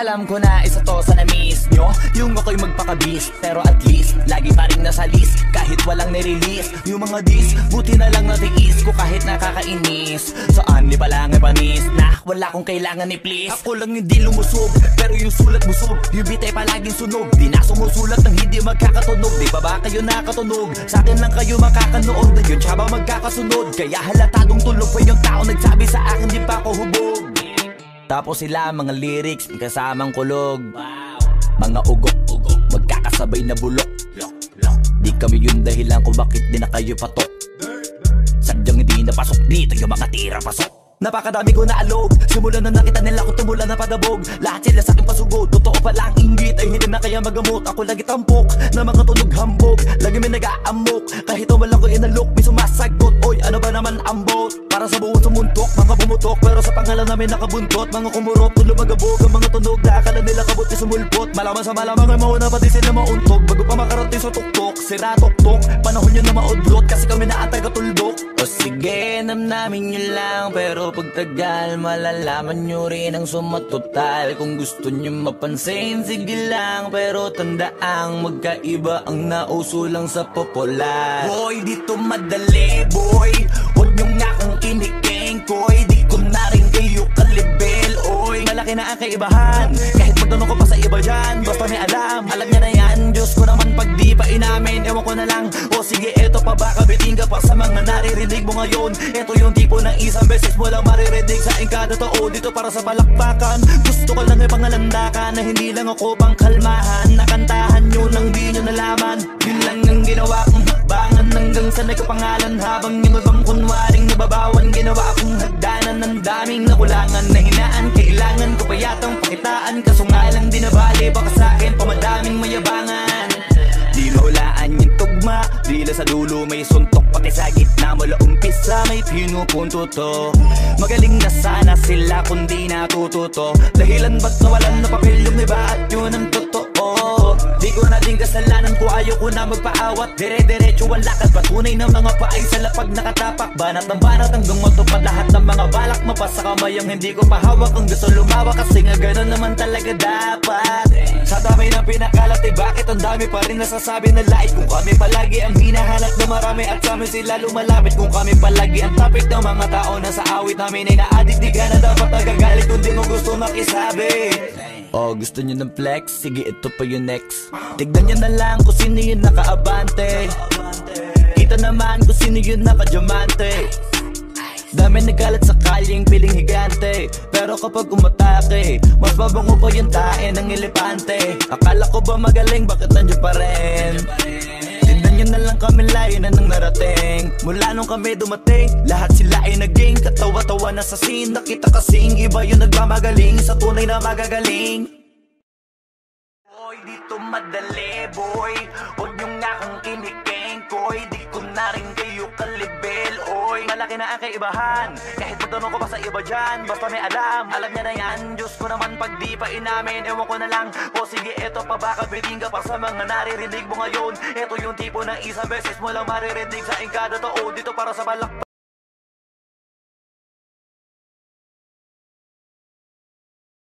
Alam ko na isa to sa na-miss nyo. Yung ako'y magpakabis Pero at least, lagi pa rin nasa list. Kahit walang nirelease Yung mga dis, buti na lang natiis ko Kahit nakakainis. Saan di pa lang panis Na wala kong kailangan ni please. Ako lang hindi lumusog Pero yung sulat busog. Yung bitay palaging sunog. Di na sumusulat ng hindi magkakatunog. Di ba ba kayo nakatunog? Sa akin lang kayo makakanood. Na yun tsaba magkakasunod? Kaya halatadong tulog pa yung tao. Nagsabi sa akin di pa ako hubog tapos sila mga lyrics kasamang kulog. Mga ugok Magkakasabay na bulok. Di kami yung dahilan kung bakit di na kayo patok. Sadyang hindi napasok dito yung mga tira pasok. Napakadami ko na alog Simula na nakita nila ko tumula na padabog. Lahat sila sa akin pasugod Totoo pa lang inggit Ay hindi na kaya magamot. Ako lagi tampok Na mga tunog hambog Lagi may nag-aamok. Kahit wala ko inalok May sumasagot Sa pangalan namin nakabuntot Mga kumurot Tulo magabog. Ang mga tunog Na akala nila kabot Di sumulpot. Malaman sa malamang Ay mauna pati sila mauntog. Bago pa makarating sa tuktok Sira tuktok. Panahon yun na maudlot Kasi kami na atay katuldok. O sige Namnamin nyo lang Pero pagtagal Malalaman nyo rin ang sumatotal. Kung gusto nyo mapansin Sige lang Pero tandaang Magkaiba ang nauso lang sa popular Boy, dito madali boy. Huwag nyo nga akong kiniking Koy, Malaki na ang kaibahan Kahit magtanong ko pa sa iba dyan Basta may alam, alam niya na yan Diyos ko naman pag di pa inamin Ewan ko na lang, o sige eto pa ba Kabiting ka pa sa mga naririnig mo ngayon? Ito yung tipo ng isang beses mo lang maririnig Sa kada tao dito para sa palakpakan. Gusto ko lang ipangalandakan Na hindi lang ako pang kalmahan Nakantahan nyo nang di nyo nalaman. Yun lang ang ginawa kong hakbangan Hanggang sa nagkapangalan Habang yung hagdanan ng daming nakulangan Na hinaan Kailangan ko pa yatang pakitaan. Kaso nga lang di nabali Baka sa akin pamadaming mayabangan. Di mahulaan yung tugma Dila sa dulo may suntok. Pati sa gitna mula umpisa may pinupunto to. Magaling na sana sila kung di natututo. Dahilan ba't nawalan na papel yung iba at yun ang totoo Di ko na din kasalanan ko ayaw ko na magpaawat. Dire-diretso ang lakad patunay ng mga paay sa lapag nakatapak. Banat ng banat hanggang matupad lahat ng mga balak Mapasa kamay ang hindi ko pahawak Ang gusto lumawa. Kasi nga ganun naman talaga dapat. Sa dami ng pinakalat eh bakit ang dami pa rin nasasabi na light? Kung kami palagi ang hinahanap na marami At sa amin sila lumalapit. Kung kami palagi ang topic ng mga tao na sa awit namin ay na-addict Di ka na dapat nagagalit kung di mo gusto makisabi. Oh, gusto nyo ng flex? Sige, ito pa yung next. Tignan nyo na lang kung sino yung nakaabante. Kita naman kung sino yung nakadiamante Dami nagalat sa kalyeng piling higante. Pero kapag umatake Mas mabango pa yung tae ng elepante. Akala ko ba magaling, bakit nandiyan pa rin? Tignan nyo na lang kami layo na nang narating. Mula nung kami dumating Lahat sila ay naging katawa-tawa na sa scene. Nakita kasing iba yung nagmamagaling Sa tunay na magagaling. Boy, dito madali, kayo kalibel, oy. Malaki na ang kaibahan. Kahit magtanong ko pa sa iba dyan Basta may alam, alam niya na yan Diyos ko naman pag di pa inamin Ewan ko na lang, o sige eto pa baka biting pa sa mga naririnig mo ngayon? Ito yung tipo ng isang beses mo lang maririnig Sa ingkada tao dito para sa balak